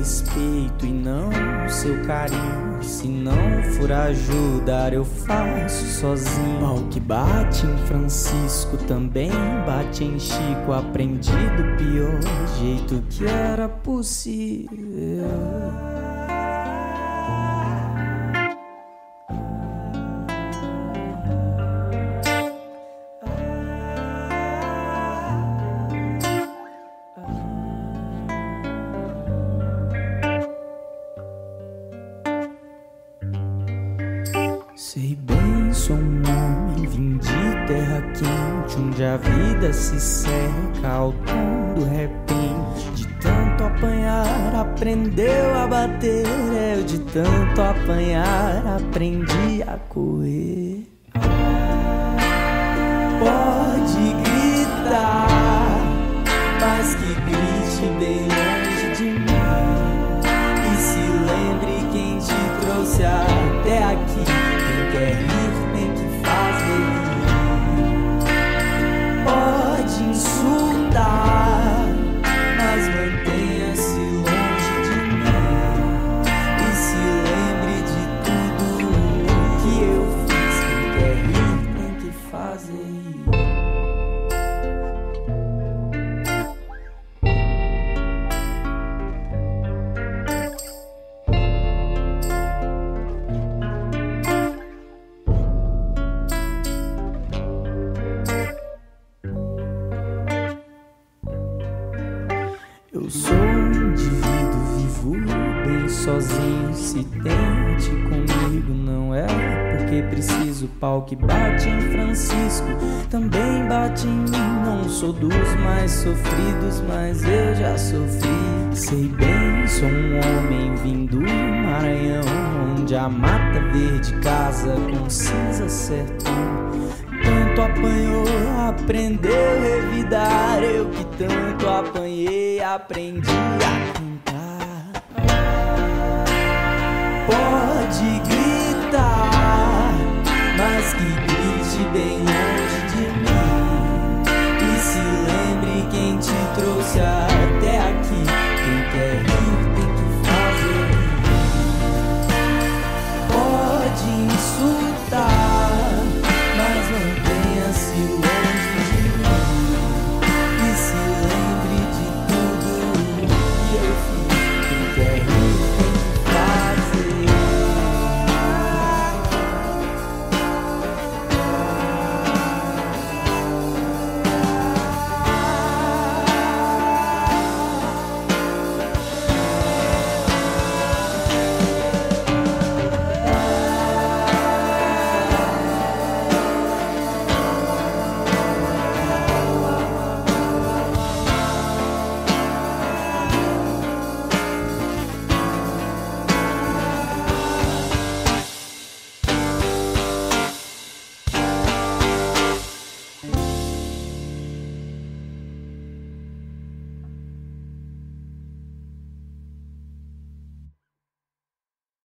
respeito e não seu carinho. Se não for ajudar, eu faço sozinho. Pau que bate em Francisco também bate em Chico. Aprendi do pior jeito que era possível. Sei bem, sou um homem vim de terra quente, onde a vida se seca ao tom do repente. De tanto apanhar, aprendeu a bater. Eu de tanto apanhar, aprendi a correr. Fazer. Eu sou um indivíduo vivo bem sozinho. Se tente comigo, não é porque preciso. Pau que bate em Francisco também bate em mim. Não sou dos mais sofridos, mas eu já sofri. Sei bem, sou um homem vindo do Maranhão, onde a mata verde casa com cinza certinho. Tanto apanhou, aprendeu a revidar. Eu que tanto apanhei, aprendi a cantar pode gritar, mas que grite bem longe de mim. E se lembre quem te trouxe até aqui. Quem quer rir tem que fazer. Pode insultar.